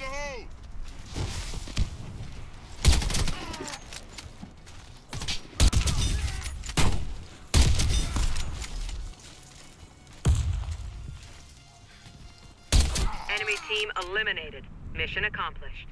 The hole! Enemy team eliminated. Mission accomplished.